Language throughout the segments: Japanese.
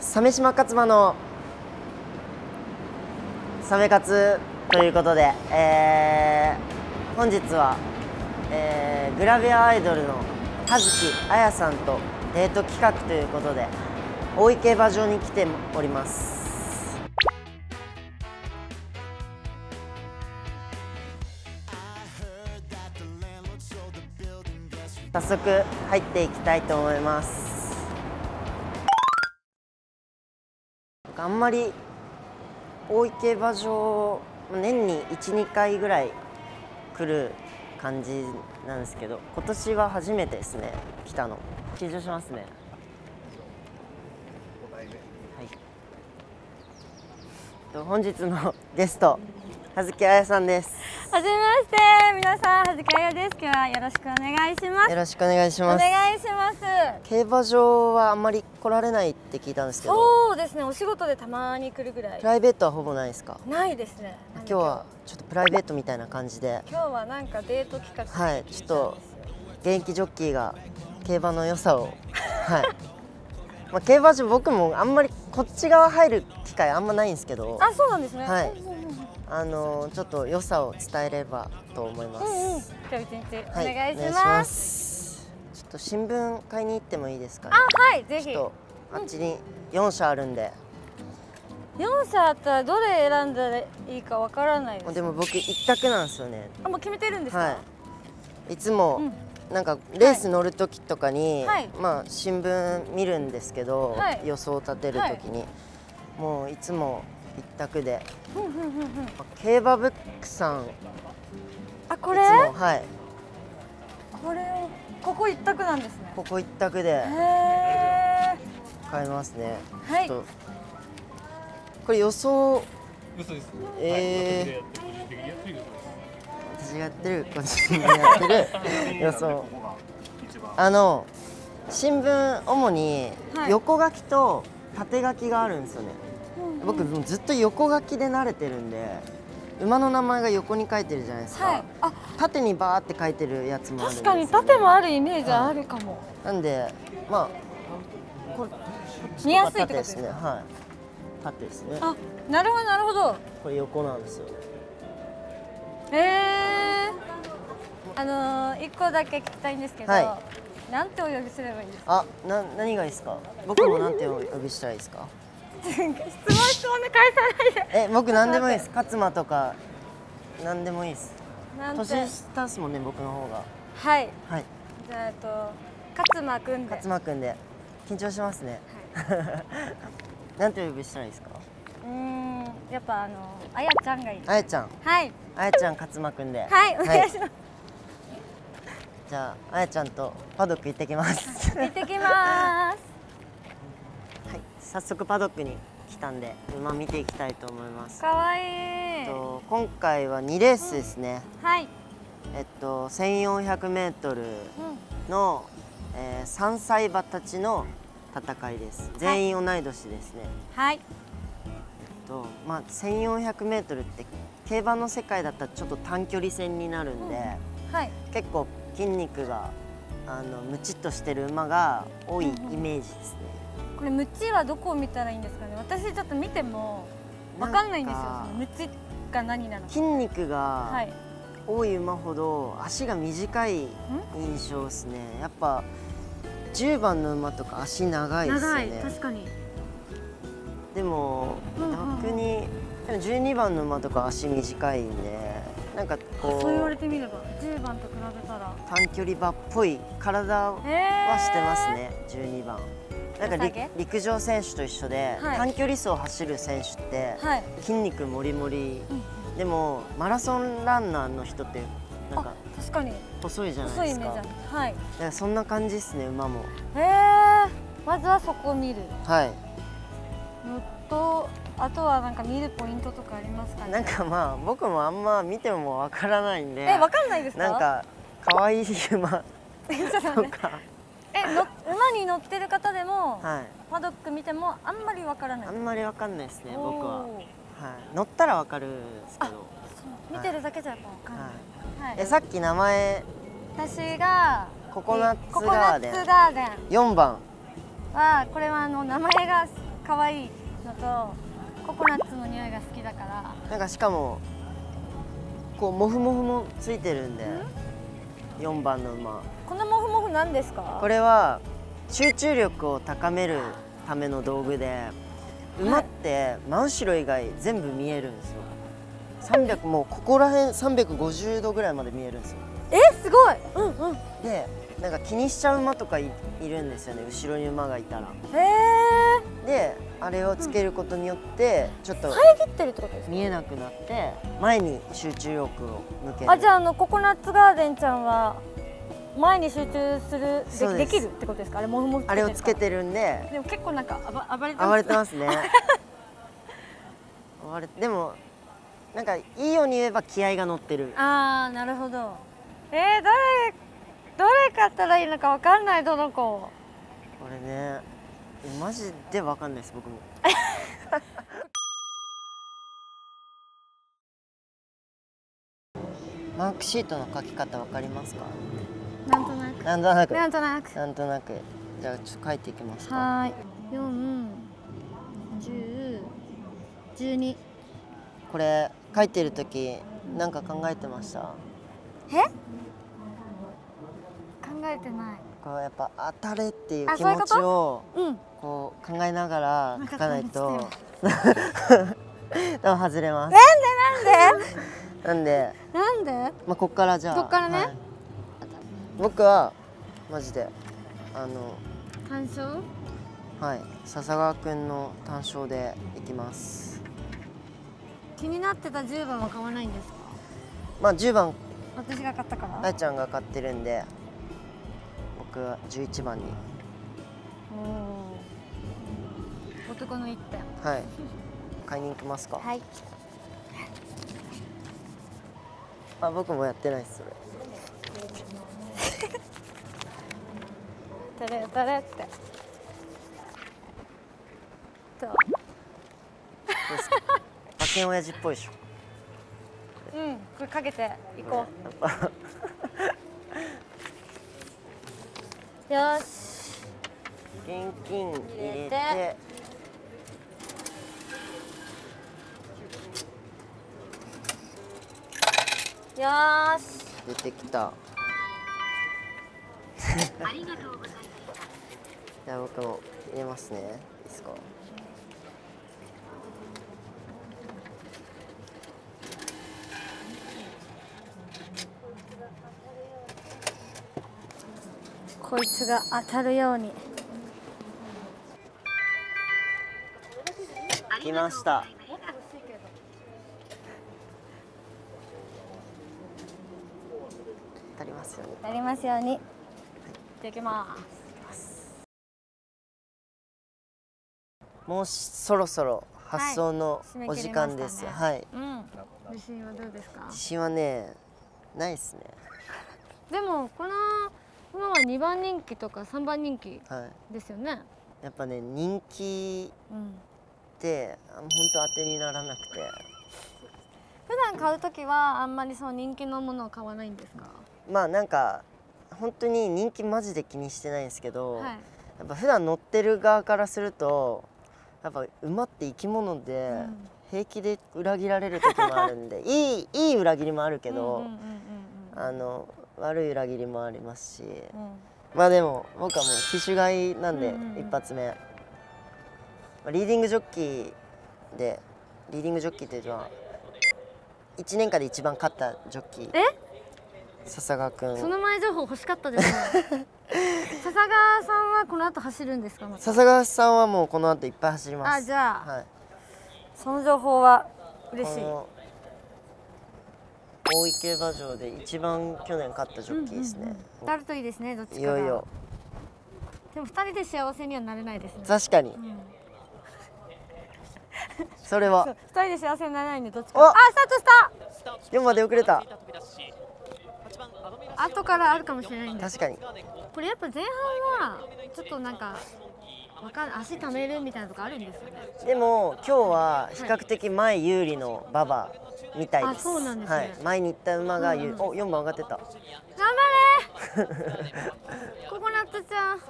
鮫島勝馬のサメ活ということで、えー本日は、えーグラビアアイドルの葉月彩さんとデート企画ということで大井競馬場に来ております。早速入っていきたいと思います。あんまり大井競馬場年に12回ぐらい来る感じなんですけど今年は初めてですね来たの緊張しますねはいと本日の ゲスト葉月彩さんですはじめまして、皆さん、はじきあやです。今日はよろしくお願いします。よろしくお願いしおます願いします。競馬場はあんまり来られないって聞いたんですけどそうですね、お仕事でたまに来るぐらいプ。ライベートはほぼないですか？ないですね。今日はちょっとプライベートみたいな感じで今日はなんかデート企画。はいちょっと現役ジョッキーが競馬の良さを はい、まあ、競馬場僕もあんまりこっち側入る機会あんまないんですけどあ、そうなんですね。はいあのちょっと良さを伝えればと思います、うんうん。今日一日おはい願いします。すちょっと新聞買いに行ってもいいですかね？あ、はい、ぜひ。あっちに4社あるんで、四社あったらどれ選んだらいいかわからないです。でも僕一択なんですよね。あ、もう決めてるんですか？はい。いつも、うん。なんかレース乗る時とかに、はい。まあ新聞見るんですけど、はい。予想を立てる時に、もういつも一択で。うんうんうんうん。競馬ブックさん。いあ、これ？はい。これを。ここ一択なんですね。ここ一択で。買えますね、はい。ちょっと。これ予想。嘘です。えー、私がやってる個人でやってる。予想。あの新聞主にはい。横書きと縦書きがあるんですよね、うんうん。僕ずっと横書きで慣れてるんで馬の名前が横に書いてるじゃないですか、はい。あ、縦にバーって書いてるやつもあるんですよ確かに縦もあるイメージあるかも。なんでまあこれ見やすいってこと縦ですか。ねはい縦ですねあ、なるほどなるほど。これ横なんですよへえ。あのー、一個だけ聞きたいんですけど、はなんてお呼びすればいいですか？あな何がいいですか？僕もなんてお呼びしたらいいですか？質問質問で返さないで。え僕何でもいいです勝間とか何でもいいです。年下ですもんね僕の方がはい。はいじゃあえっと勝間くんで。勝間くんで緊張しますね なんてお呼びしたらいいですか？うーん、やっぱあのあやちゃんがいい。あやちゃんはい。あやちゃん勝間くんではい、お願いします。じゃああやちゃんとパドック行ってきます行ってきます。はい早速パドックに来たんで馬見ていきたいと思いますかわいい。えっと今回は2レースですね、はい。えっと 1400m うん。の、えー、3歳馬たちの戦いです全員同い年ですね、はい。えっとまあ 1400m って競馬の世界だったらちょっと短距離戦になるんで、はい。結構筋肉があのムチっとしてる馬が多いイメージですね、これムチはどこを見たらいいんですかね？私ちょっと見てもわかんないんですよ。そのムチが何なのか。筋肉はがい。多い馬ほど足が短い印象ですねやっぱ10番の馬とか足長いですよ長い。ね確かに。でも逆にでも12番の馬とか足短いんでなんかこそう言わうれてみれば10番と比べたら。短距離馬っぽい体はへしてます。ね12番なんか陸上選手と一緒で、はい短距離走を走る選手ってはい。筋肉もりもりでもマラソンランナーの人ってなんあか、確かに細いじゃない細いですか。はい。だからそんな感じですね馬もへえ。まずはそこを見る。はいのと、あとはなんか見るポイントとかありますかね？なんかまあ僕もあんま見てもわからないんでえ、わかんないですか？なんか可愛い馬 とか馬に乗ってる方でも、はい。パドック見てもあんまりわからない。あんまりわかんないですね僕は、はい、乗ったらわかるんですけど。見てるだけじゃやっぱわかんない。はい。えさっき名前。私がココナッツガーデン。ツガーデン。4番。はこれはあの名前が可愛いのとココナッツの匂いが好きだから。なんかしかもこうモフモフもついてるんで4番の馬。このモフモフ何ですか？これは集中力を高めるための道具で馬って真後ろ以外全部見えるんですよ。300もうここら辺350度ぐらいまで見えるんですよ。えすごい！うんうん。でなんか気にしちゃう馬とかいいるんですよね。後ろに馬がいたら。へえであれをつけることによってちょっと遮ってるってことですか？見えなくなって前に集中力を向ける。あじゃああのココナッツガーデンちゃんは前に集中するできるってことですか？あれモフモフあれをつけるてるんで。でも結構なんか暴暴れてます暴れてますね。暴れ でもなんかいいように言えば気合が乗ってる。ああなるほど。えー、どれどれ買ったらいいのかわかんないどの子これねマジでわかんないです僕も。マークシートの書き方わかりますか？なんとなく。なんとなく。なんとなく。なんとなく。じゃあちょっと書いていきますか。はーい。四十十二。これ書いてる時なんか考えてました？え？考えてないこうやっぱ当たれっていう気持ちをうん。こう考えながら書かないと。多分 外れます。なんで？なんで？なんで？まあこっからじゃあ。こっからね。はい。僕はマジであの単勝？はい。笹川くんの単勝でいきます。気になってた10番は買わないんですか？まあ10番。私が買ったから、あやちゃんが買ってるんで僕は11番に男の一点。はい。買いに行きますか、はい。あ僕もやってないですそれ。タレタレって。とどうですか？馬券親父っぽいでしょ。うんこれかけていこうよし。現金入れ入れて。てよーし。出てきた。じゃあ僕も入れますね。いいですか？こいつが当たるように。来ました。当たりますようになりますように。できまもうしそろそろ発送のお時間です、はいすうん。自信はどうですか？自信はねないですね。でもこの馬は2番人気とか3番人気はい。ですよね。やっぱね人気うん。ってあ本当当てにならなくて。普段買う時はあんまりその人気のものを買わないんですか？まあなんか本当に人気マジで気にしてないんですけど、はい。やっぱ普段乗ってる側からするとやっぱ馬って生き物でうん。平気で裏切られる時もあるんでいいいい裏切りもあるけど、うんうんうんうん。あの悪い裏切りもありますし。うん。まあでも僕はもう機種買いなんで一発目、まあリーディングジョッキーでリーディングジョッキーっていうのは1年間で一番勝ったジョッキー。え？笹川くん。その前情報欲しかったですね。笹川さんはこの後走るんですか？また。笹川さんはもうこの後いっぱい走ります。あじゃあ、はい。その情報は嬉しい大井競馬場で一番去年勝ったジョッキーですね、当たるといいですねどっちかが。いよいよ。でも二人で幸せにはなれないですね。確かに。うん。それは。そう二人で幸せになれないんでどっちお！かあスタートした。4まで遅れた。後からあるかもしれないんで。確かに。これやっぱ前半はちょっとなんかわかん足ためるみたいなとこあるんですかね。でも今日は比較的前有利の馬場みたいです、あそうなんですね。はい、前に行った馬が有、うんうん。お4番上がってた。頑張れ ココナッツちゃん。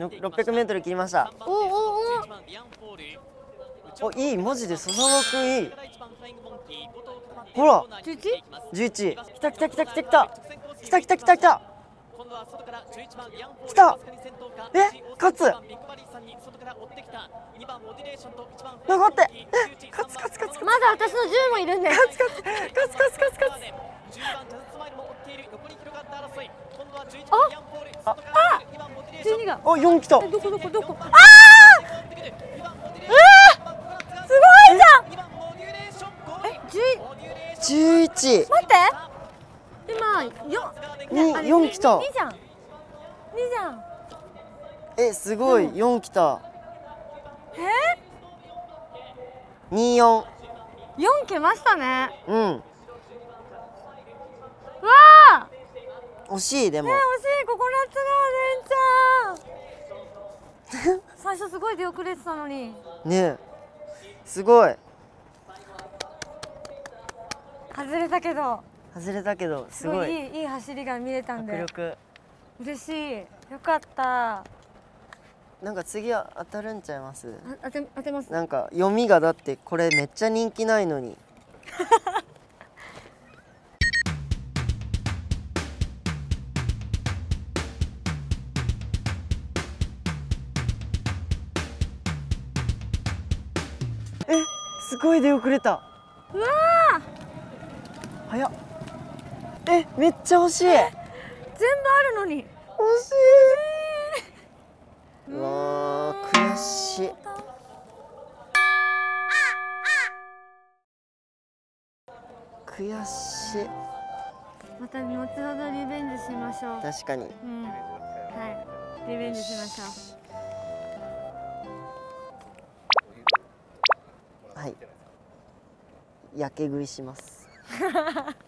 の600メートル切りました。おおお。おいいマジで笹川くんいい。ほら。11? 11来た来た来た来た来た。来た来た来た来た来た。え勝つ。残ってえ勝つ勝つ勝つ。まだ私の10もいるんで勝つ勝つ勝つ勝つ勝つ勝つ。あ12が。お四来た。えどこどこどこ？あえすごいじゃんえ10 11待って今よにあれ四来た。2じゃん。2じゃん。えすごい。4来た。え？24 4来ましたね。うん。わあ！惜しいでも。ね惜しいココナッツラーメンちゃん最初すごい出遅れてたのに。ねすごい。外れたけど外れたけどすごいいい走りが見れたんで。嬉しい。よかった。あなんか次は当たるんちゃいます？当て当てます？なんか読みがだってこれめっちゃ人気ないのに。えすごい出遅れた。うわあ早っえめっちゃ惜しい。惜し全部あるのに。い。うわー悔しい。悔しい。また後ほどリベンジしましょう。確かに。うん。はい。リベンジしましょはい。やけ食いします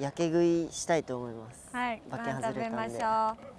やけ食いしたいと思います。うはいご馬券飯食べまし外れたんでょう